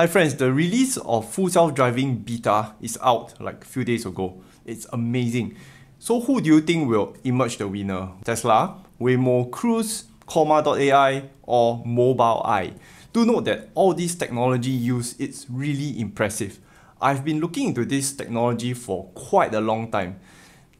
Hi friends, the release of full self-driving beta is out like a few days ago. It's amazing. So who do you think will emerge the winner? Tesla, Waymo, Cruise, Comma.ai or Mobileye? Do note that all this technology use is really impressive. I've been looking into this technology for quite a long time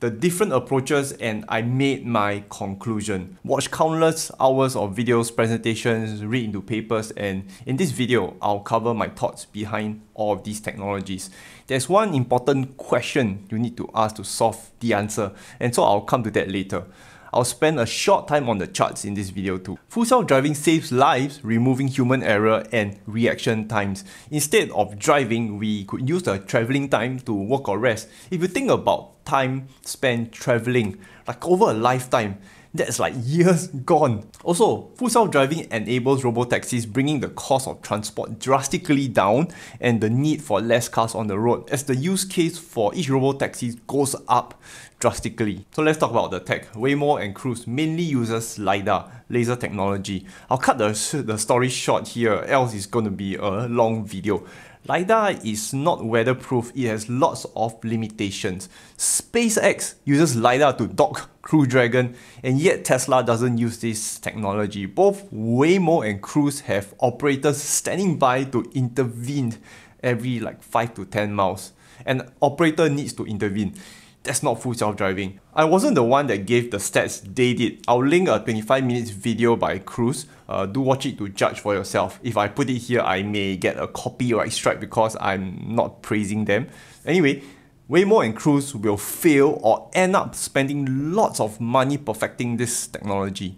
the different approaches and I made my conclusion. Watch countless hours of videos, presentations, read into papers and in this video, I'll cover my thoughts behind all of these technologies. There's one important question you need to ask to solve the answer and so I'll come to that later. I'll spend a short time on the charts in this video too. Full self-driving saves lives, removing human error and reaction times. Instead of driving, we could use the traveling time to work or rest. If you think about time spent traveling, like over a lifetime, that's like years gone. Also, full self-driving enables robotaxis bringing the cost of transport drastically down and the need for less cars on the road as the use case for each robotaxi goes up drastically. So let's talk about the tech. Waymo and Cruise mainly uses LiDAR, laser technology. I'll cut the, the story short here, else it's going to be a long video. LiDAR is not weatherproof, it has lots of limitations. SpaceX uses LiDAR to dock Crew Dragon, and yet Tesla doesn't use this technology. Both Waymo and Cruise have operators standing by to intervene every like 5 to 10 miles. An operator needs to intervene. That's not full self-driving. I wasn't the one that gave the stats, they did. I'll link a 25 minutes video by Cruise. Uh, do watch it to judge for yourself. If I put it here, I may get a copyright strike because I'm not praising them. Anyway, Waymo and Cruise will fail or end up spending lots of money perfecting this technology.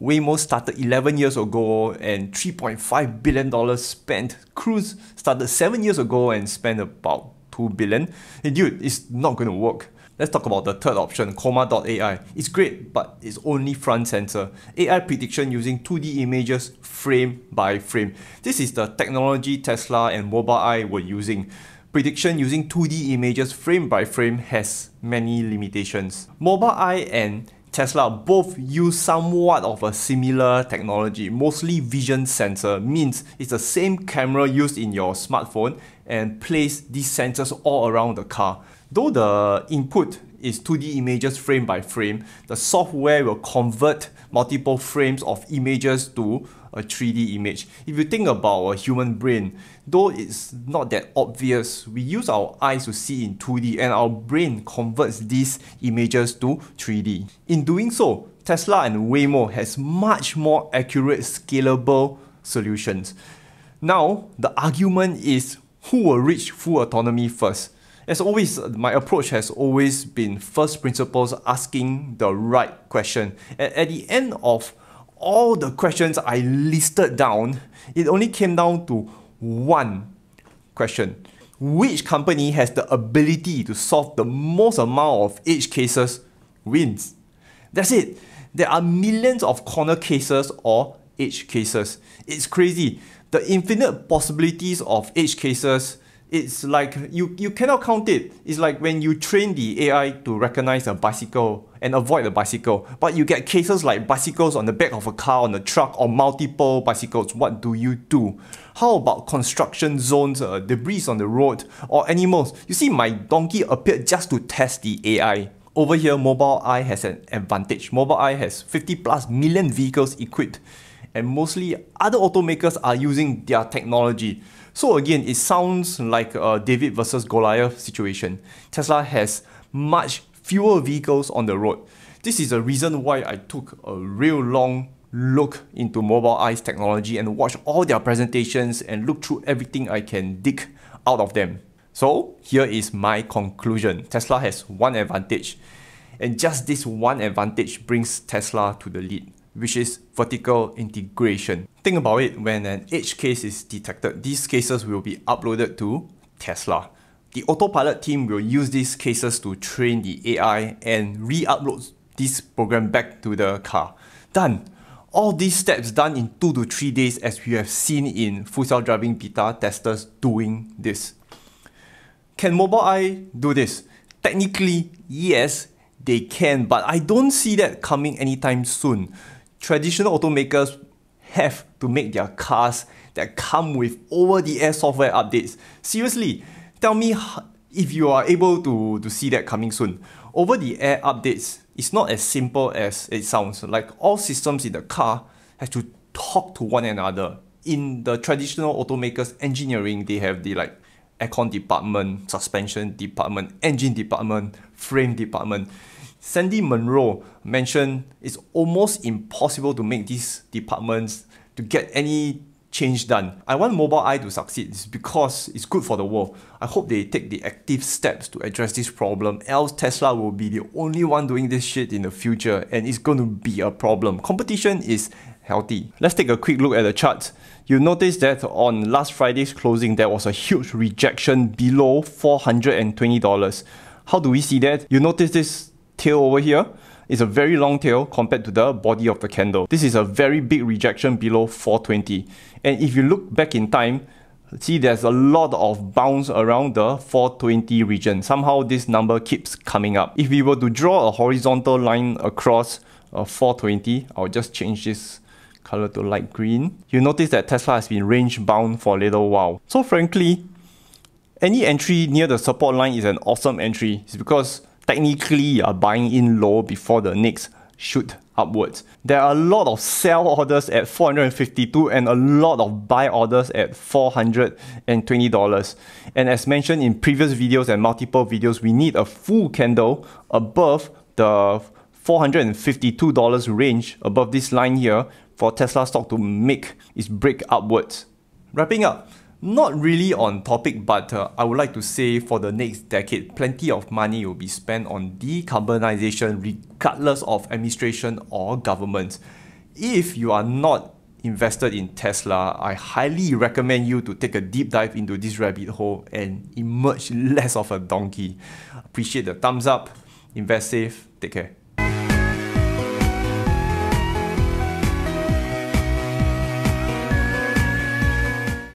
Waymo started 11 years ago and $3.5 billion spent. Cruise started 7 years ago and spent about 2 billion. Hey dude, it's not going to work. Let's talk about the third option, Comma.ai. It's great, but it's only front sensor. AI prediction using 2D images frame by frame. This is the technology Tesla and Mobileye were using. Prediction using 2D images frame by frame has many limitations. Mobileye and Tesla both use somewhat of a similar technology, mostly vision sensor, means it's the same camera used in your smartphone and place these sensors all around the car. Though the input is 2D images frame by frame, the software will convert multiple frames of images to a 3D image. If you think about a human brain, though it's not that obvious, we use our eyes to see in 2D and our brain converts these images to 3D. In doing so, Tesla and Waymo has much more accurate, scalable solutions. Now, the argument is who will reach full autonomy first? As always, my approach has always been first principles asking the right question. At, at the end of all the questions I listed down, it only came down to one question. Which company has the ability to solve the most amount of edge cases wins? That's it. There are millions of corner cases or edge cases. It's crazy. The infinite possibilities of edge cases it's like you, you cannot count it. It's like when you train the AI to recognize a bicycle and avoid the bicycle, but you get cases like bicycles on the back of a car, on a truck, or multiple bicycles. What do you do? How about construction zones, uh, debris on the road, or animals? You see, my donkey appeared just to test the AI. Over here, Mobile Mobileye has an advantage. Mobile Mobileye has 50 plus million vehicles equipped, and mostly other automakers are using their technology. So again, it sounds like a David versus Goliath situation. Tesla has much fewer vehicles on the road. This is the reason why I took a real long look into Mobileye's technology and watch all their presentations and look through everything I can dig out of them. So here is my conclusion. Tesla has one advantage and just this one advantage brings Tesla to the lead which is vertical integration. Think about it, when an edge case is detected, these cases will be uploaded to Tesla. The autopilot team will use these cases to train the AI and re-upload this program back to the car. Done! All these steps done in 2 to 3 days as we have seen in full self-driving beta testers doing this. Can Mobileye do this? Technically, yes, they can, but I don't see that coming anytime soon traditional automakers have to make their cars that come with over-the-air software updates. Seriously, tell me if you are able to, to see that coming soon. Over-the-air updates is not as simple as it sounds. Like all systems in the car have to talk to one another. In the traditional automakers engineering, they have the like aircon department, suspension department, engine department, frame department. Sandy Munro mentioned it's almost impossible to make these departments to get any change done. I want Mobileye to succeed it's because it's good for the world. I hope they take the active steps to address this problem, else Tesla will be the only one doing this shit in the future and it's going to be a problem. Competition is healthy. Let's take a quick look at the charts. You notice that on last Friday's closing, there was a huge rejection below $420. How do we see that? You notice this tail over here is a very long tail compared to the body of the candle. This is a very big rejection below 420. And if you look back in time, see there's a lot of bounce around the 420 region. Somehow this number keeps coming up. If we were to draw a horizontal line across uh, 420, I'll just change this color to light green. You notice that Tesla has been range bound for a little while. So frankly, any entry near the support line is an awesome entry. It's because technically you are buying in low before the next shoot upwards. There are a lot of sell orders at 452 and a lot of buy orders at $420. And as mentioned in previous videos and multiple videos, we need a full candle above the $452 range above this line here for Tesla stock to make its break upwards. Wrapping up, not really on topic, but uh, I would like to say for the next decade, plenty of money will be spent on decarbonization regardless of administration or government. If you are not invested in Tesla, I highly recommend you to take a deep dive into this rabbit hole and emerge less of a donkey. Appreciate the thumbs up, invest safe, take care.